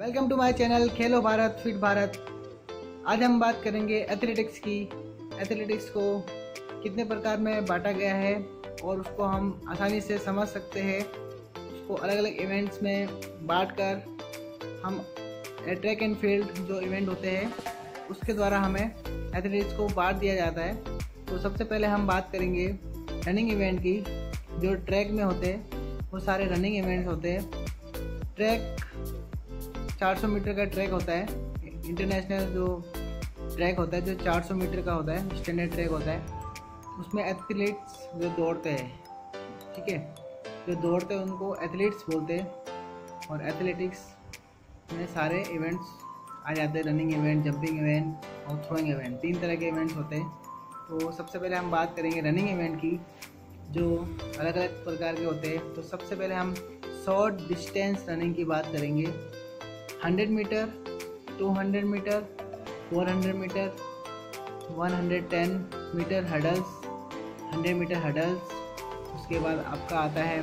Welcome to my channel Khelo Bharat, fit Bharat. आज हम बात करेंगे एथलेटिक्स की। एथलेटिक्स को कितने प्रकार में बांटा गया है और उसको हम आसानी से समझ सकते हैं। उसको अलग अलग इवेंट्स में बांट कर हम ट्रैक एंड फ़ील्ड जो इवेंट होते हैं, उसके द्वारा हमें एथलेटिक्स को बांट दिया जाता है। तो सबसे पहले हम बात करेंगे रनिंग इवेंट की, जो ट्रैक में होते हैं, वो सारे रनिंग इवेंट्स होते हैं। ट्रैक 400 मीटर का ट्रैक होता है। इंटरनेशनल जो ट्रैक होता है, जो 400 मीटर का होता है, स्टैंडर्ड ट्रैक होता है, उसमें एथलीट्स जो दौड़ते हैं, ठीक है? जो दौड़ते हैं, उनको एथलीट्स बोलते हैं और एथलेटिक्स में सारे इवेंट्स आ जाते हैं, रनिंग इवेंट, जंपिंग इवेंट और थ्रोइंग इवेंट, तीन तरह के इवेंट्स होते हैं। तो सबसे पहले हम बात करेंगे रनिंग इवेंट की, जो अलग अलग प्रकार के होते हैं। तो सबसे पहले हम शॉर्ट डिस्टेंस रनिंग की बात करेंगे। 100 metre 200 metre 400 metre 110 metre hurdles 100 metre hurdles उसके बाद आपका आता है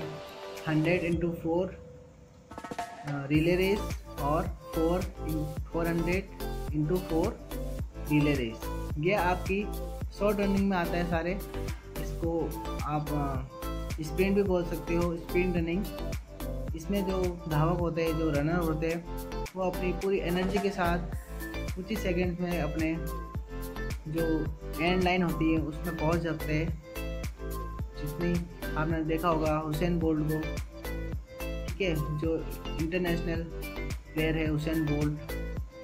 100 इंटू फोर रिले रेस और four four hundred into four relay race ये आपकी शॉर्ट रनिंग में आता है सारे. इसको आप स्प्रिंट भी बोल सकते हो स्प्रिंट रनिंग इसमें जो धावक होते हैं, जो रनर होते हैं, वो अपनी पूरी एनर्जी के साथ कुछ ही सेकेंड में अपने जो एंड लाइन होती है, उसमें पहुँच जाते हैं। जितनी आपने देखा होगा हुसैन बोल्ट को, ठीक है, जो इंटरनेशनल प्लेयर है हुसैन बोल्ट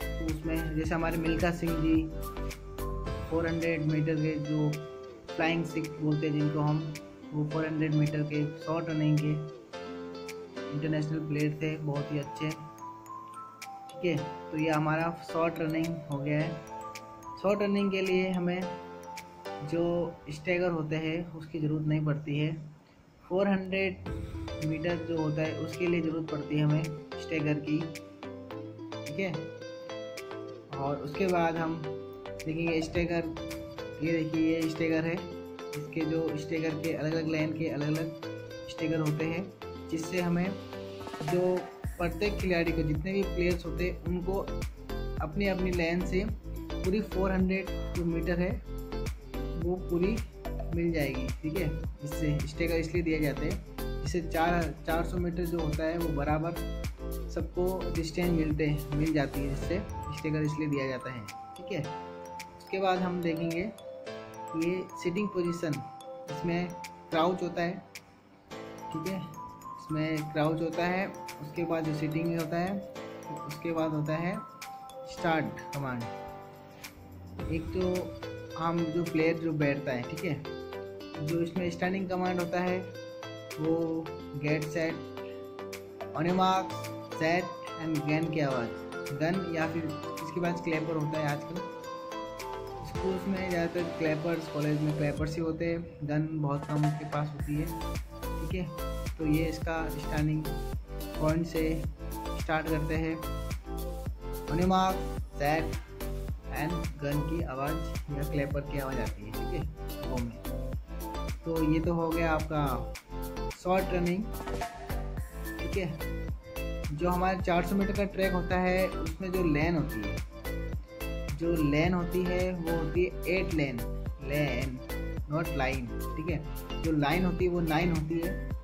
तो उसमें जैसे हमारे मिल्खा सिंह जी 400 मीटर के जो फ्लाइंग सिक बोलते हैं जिनको हम, वो 400 मीटर के शॉर्ट रनिंग के इंटरनेशनल प्लेयर थे, बहुत ही अच्छे। ठीक है तो ये हमारा शॉर्ट रनिंग हो गया है। शॉर्ट रनिंग के लिए हमें जो स्टेगर होते हैं, उसकी ज़रूरत नहीं पड़ती है। 400 मीटर जो होता है, उसके लिए ज़रूरत पड़ती है हमें स्टेगर की। ठीक है, और उसके बाद हम देखेंगे स्टेगर ये देखिए, ये स्टेगर है। इसके जो स्टेगर के अलग अलग लाइन के अलग अलग स्टेगर होते हैं। जिससे हमें जो प्रत्येक खिलाड़ी को, जितने भी प्लेयर्स होते हैं उनको अपनी अपनी लाइन से पूरी 400 जो मीटर है, वो पूरी मिल जाएगी, ठीक है? इससे स्टेकर इसलिए दिया जाते हैं इससे चार चार सौ मीटर जो होता है, वो बराबर सबको डिस्टेंस मिलते हैं मिल जाती है इससे स्टेकर इसलिए दिया जाता है, ठीक है? उसके बाद हम देखेंगे ये सिटिंग पोजीशन इसमें क्राउच होता है, ठीक है? इसमें क्राउच होता है, उसके बाद जो सीटिंग होता है, उसके बाद होता है स्टार्ट कमांड एक तो हम जो प्लेयर जो बैठता है, ठीक है, जो इसमें स्टैंडिंग कमांड होता है, वो get set on mark set and gun की आवाज़. गन या फिर इसके बाद क्लेपर होता है आजकल. स्कूल्स में ज़्यादातर क्लेपर्स कॉलेज में क्लेपर्स ही होते हैं. गन बहुत कम के पास होती है, ठीक है. तो ये इसका स्टार्टिंग पॉइंट से स्टार्ट करते हैं। मार्क सेट एंड गन की आवाज़ या क्लेपर की आवाज़ आती है, ठीक है? वो में। तो ये तो हो गया आपका शॉर्ट रनिंग ठीक है? जो हमारे 400 मीटर का ट्रैक होता है, उसमें जो लेन होती है, जो लेन होती है, वो होती है eight lane lane not line ठीक है? जो लाइन होती है, वो नाइन होती है।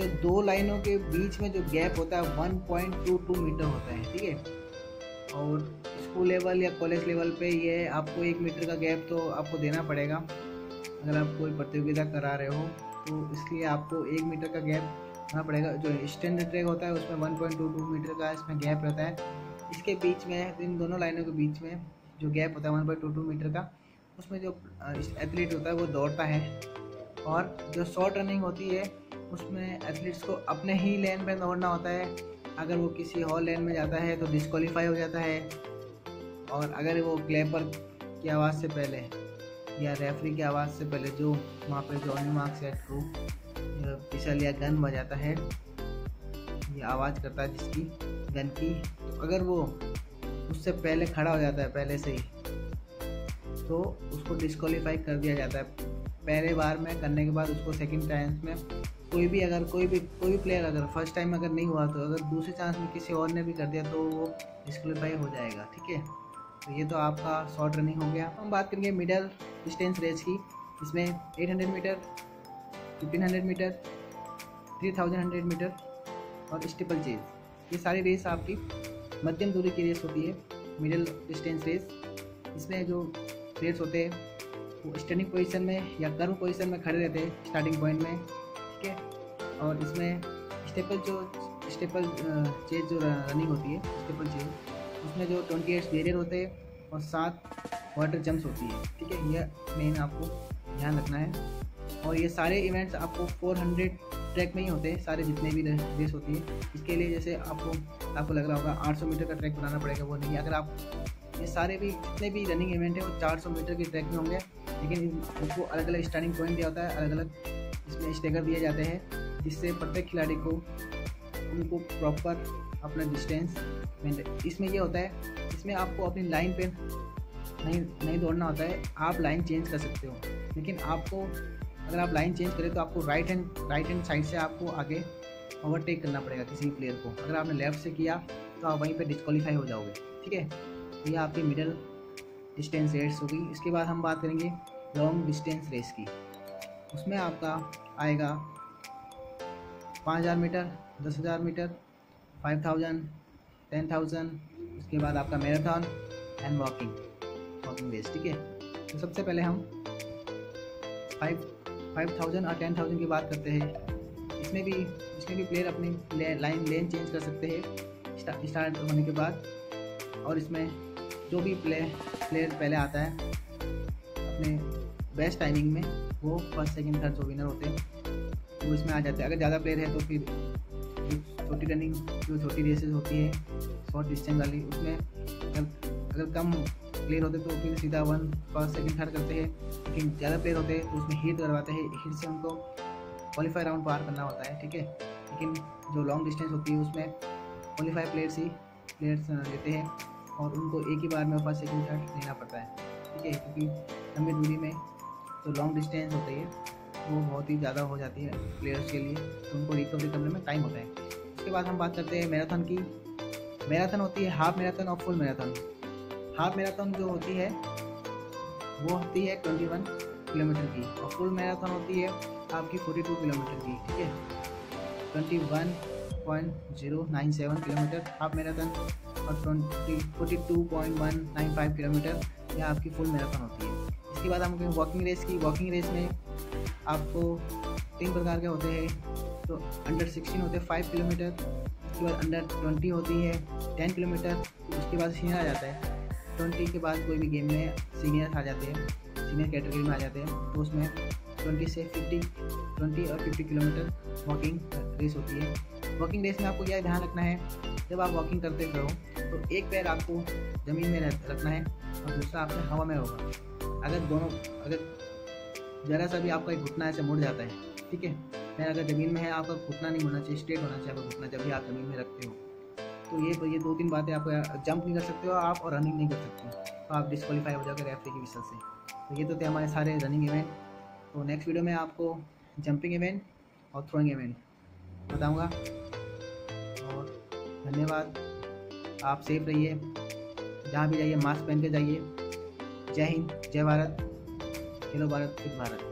जो दो लाइनों के बीच में जो गैप होता है 1.22 मीटर होता है, ठीक है? और स्कूल लेवल या कॉलेज लेवल पे ये आपको एक मीटर का गैप तो आपको देना पड़ेगा, अगर आप कोई प्रतियोगिता करा रहे हो तो इसलिए आपको एक मीटर का गैप देना पड़ेगा। जो स्टैंडर्ड ट्रैक होता है, उसमें 1.22 मीटर का इसमें गैप रहता है। इसके बीच में, इन दोनों लाइनों के बीच में जो गैप होता है वन मीटर का, उसमें जो एथलीट होता है, वो दौड़ता है। और जो शॉर्ट रनिंग होती है, उसमें एथलीट्स को अपने ही लेन पे दौड़ना होता है। अगर वो किसी और लेन में जाता है तो डिस्कवालीफाई हो जाता है। और अगर वो क्लेपर की आवाज़ से पहले या रेफरी की आवाज़ से पहले जो वहाँ पर जो मार्क सेट को पिसल या गन बजाता है, ये आवाज़ करता है जिसकी गन की तो अगर वो उससे पहले खड़ा हो जाता है, पहले से ही तो उसको डिस्कवालीफाई कर दिया जाता है। पहले बार में, करने के बाद उसको सेकंड टाइम्स में, कोई भी अगर, कोई भी कोई भी प्लेयर अगर फ़र्स्ट टाइम अगर नहीं हुआ तो अगर दूसरे चांस में किसी और ने भी कर दिया तो वो डिस्क्वालीफाई हो जाएगा, ठीक है? तो ये तो आपका शॉर्ट रनिंग हो गया। हम बात करेंगे मिडल डिस्टेंस रेस की इसमें 800 मीटर 1500 मीटर 3100 मीटर और स्टिपल चेज ये सारी रेस आपकी मध्यम दूरी की रेस होती है मिडल डिस्टेंस रेस इसमें जो रेस होते हैं वो स्टैंडिंग पोजीशन में या कर्व पोजीशन में खड़े रहते हैं स्टार्टिंग पॉइंट में, ठीक है? और इसमें स्टेपल जो स्टेपल चेज जो रनिंग होती है स्टेपल चेज उसमें जो ट्वेंटी एट्स बैरियर होते हैं और सात वाटर जंप्स होती है, ठीक है? यह मेन आपको ध्यान रखना है। और ये सारे इवेंट्स आपको 400 ट्रैक में ही होते हैं, सारे जितने भी रेस होती है। इसके लिए जैसे आपको आपको लग रहा होगा 800 मीटर का ट्रैक बनाना पड़ेगा, वो नहीं अगर आप ये सारे भी, जितने भी रनिंग इवेंट है, वो 400 मीटर के ट्रैक में होंगे लेकिन इनको अलग अलग स्टार्टिंग पॉइंट दिया होता है अलग अलग इसमें स्टेकर दिए जाते हैं, जिससे प्रत्येक खिलाड़ी को उनको प्रॉपर अपना डिस्टेंस इसमें यह होता है, इसमें आपको अपनी लाइन पे नहीं नहीं दौड़ना होता है, आप लाइन चेंज कर सकते हो। लेकिन आपको, अगर आप लाइन चेंज करें तो आपको right hand right hand side से आपको आगे ओवरटेक करना पड़ेगा किसी भी प्लेयर को। अगर आपने लेफ़्ट से किया तो आप वहीं पे डिस्क्वालीफाई हो जाओगे, ठीक है? तो ये आपकी मिडल डिस्टेंस रेस होगी। इसके बाद हम बात करेंगे लॉन्ग डिस्टेंस रेस की। उसमें आपका आएगा पाँच हज़ार मीटर, दस हज़ार metre, five thousand, ten thousand, उसके बाद आपका marathon and walking. Walking race, ठीक है? तो सबसे पहले हम फाइव फाइव थाउज़ेंड और टेन थाउज़ेंड की बात करते हैं। इसमें भी इसमें भी प्लेयर अपनी लाइन लेन चेंज कर सकते हैं। स्टार्ट होने के बाद। और इसमें जो भी प्ले प्लेयर पहले आता है, अपने बेस्ट टाइमिंग में वो फ़र्स्ट सेकंड थर्ड जो विनर होते हैं, वो इसमें आ जाते हैं। अगर ज़्यादा प्लेयर है तो फिर छोटी रनिंग जो छोटी रेसेस होती है शॉर्ट डिस्टेंस वाली, उसमें अगर कम प्लेयर होते तो फिर सीधा वन फ़र्स्ट सेकंड थर्ड करते हैं। लेकिन ज़्यादा प्लेयर होते हैं तो उसमें हिट करवाते हैं हिट से उनको क्वालिफाई राउंड पार करना होता है, ठीक है? लेकिन जो लॉन्ग डिस्टेंस होती है, उसमें क्वालिफाई प्लेयर्स ही प्लेयर्स लेते हैं और उनको एक ही बार में फ़र्स्ट सेकंड थर्ड लेना पड़ता है, ठीक है? क्योंकि लंबी दूरी में जो लॉन्ग डिस्टेंस होती है वो बहुत ही ज़्यादा हो जाती है प्लेयर्स के लिए। तो उनको रिकवरी करने में टाइम होता है। उसके बाद हम बात करते हैं मैराथन की। मैराथन होती है हाफ़ मैराथन और फुल मैराथन हाफ़ मैराथन जो होती है, वो होती है ट्वेंटी वन किलोमीटर की और फुल मैराथन होती है आपकी फोर्टी टू किलोमीटर की, ठीक है? Twenty one point zero nine seven kilometre half marathon और twenty forty two point one nine five kilometre यह आपकी फुल मैराथन होती है। इसके बाद हम वॉकिंग रेस की। वॉकिंग रेस में आपको तीन प्रकार के होते हैं। तो अंडर सिक्सटीन होते हैं फाइव किलोमीटर उसके बाद अंडर ट्वेंटी होती है टेन किलोमीटर उसके बाद सीनियर आ जाता है। ट्वेंटी के बाद कोई भी गेम में सीनियर आ जाते हैं सीनियर कैटेगरी में आ जाते हैं। तो उसमें ट्वेंटी से फिफ्टी ट्वेंटी और फिफ्टी किलोमीटर वॉकिंग रेस होती है। वॉकिंग रेस में आपको यह ध्यान रखना है? जब आप वॉकिंग करते रहो तो एक पैर आपको ज़मीन में रखना है और दूसरा आपके हवा में होगा। अगर दोनों, अगर ज़रा सा भी आपका एक घुटना ऐसे मुड़ जाता है, ठीक है? मैं अगर ज़मीन में है, आपका घुटना नहीं होना चाहिए स्ट्रेट होना चाहिए आपका घुटना, जब भी आप ज़मीन में रखते हो। तो ये ये दो तीन बातें आप जंप नहीं कर सकते हो, आप और रनिंग नहीं कर सकते हो। तो आप डिस्कवालीफाई हो जाओगे रेफरी की विशल से। तो ये तो थे हमारे सारे रनिंग इवेंट तो नेक्स्ट वीडियो में आपको जंपिंग इवेंट और थ्रोइंग इवेंट बताऊँगा। और धन्यवाद। आप सेफ़ रहिए। जहाँ भी जाइए मास्क पहन के जाइए। जय हिंद जय भारत। खेलो भारत खुद भारत।